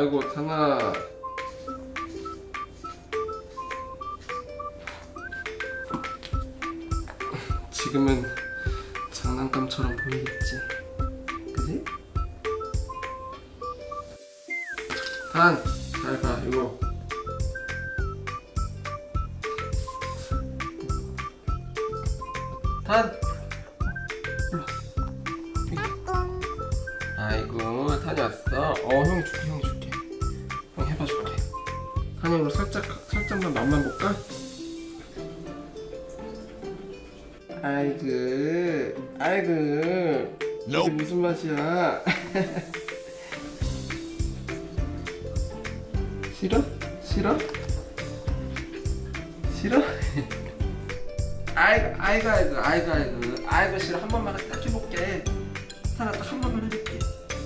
아이고 타나 지금은 장난감처럼 보이겠지 그지? 한! 잘가 이거 단! 아이고 탄이 왔어 어 줄게 형 이거 살짝 살짝만 맛만 볼까? 아이고 아이고. 이게 무슨 맛이야? 싫어? 싫어? 싫어? 아이고 아이고 아이고 아이고 아이고. 아이고 싫어. 한 번만 딱 해볼게. 하나 딱 한 번만 해볼게.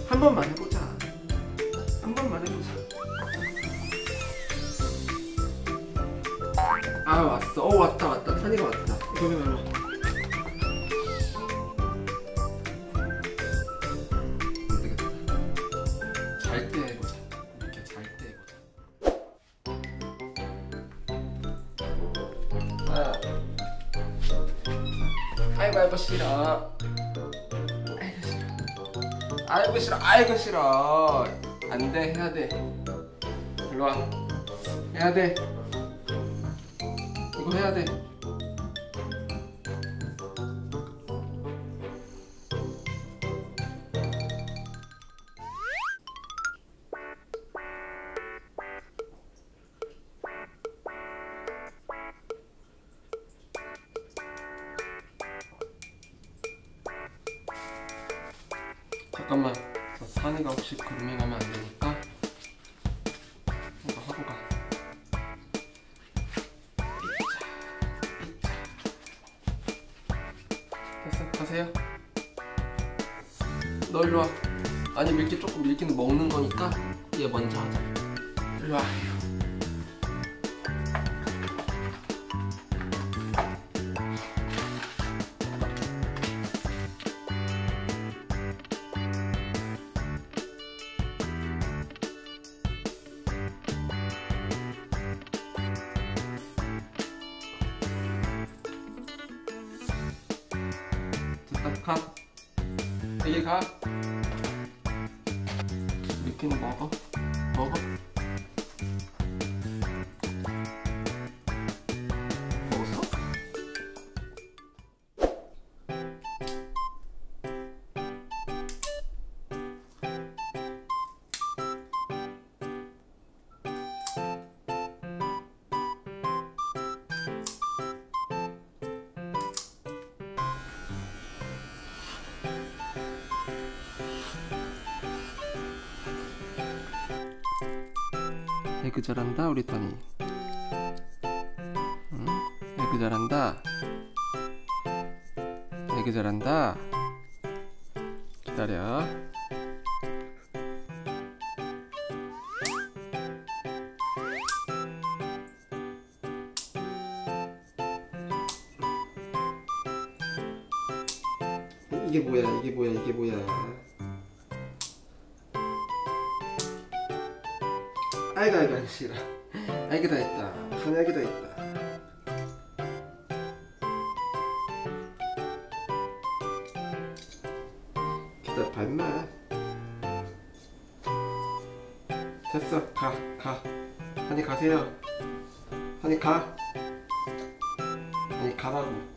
한 번만 해보자. 한 번만 해보자 아 왔어. 어 왔다 왔다. 탄이가 왔다. 이거 좀 해봐 안 되겠다. 잘때 해보자. 이렇게 잘때 해보자. 하나 아이고 아이고 싫어. 아이고 싫어. 아이고 싫어. 안돼. 해야돼. 일로와. 해야돼 이거 해야 돼. 잠깐만 저 산이가 혹시 그루밍하면 안 되니까 가세요. 너 일로 와. 아니 밀기 조금 밀기는 먹는 거니까 얘 먼저 하자. 일로 와 가. 여기 가. 밀기는 먹어. 먹어? 에그 잘한다 우리 터니. 응? 에그 잘한다. 에그 잘한다. 기다려. 이게 뭐야 이게 뭐야 이게 뭐야 아이고 아이고 싫어. 아이고 다 했다. 한 아이고 다 했다. 기다려봐 임마 됐어. 가가. 한이 가세요. 한이 가. 한이 가라고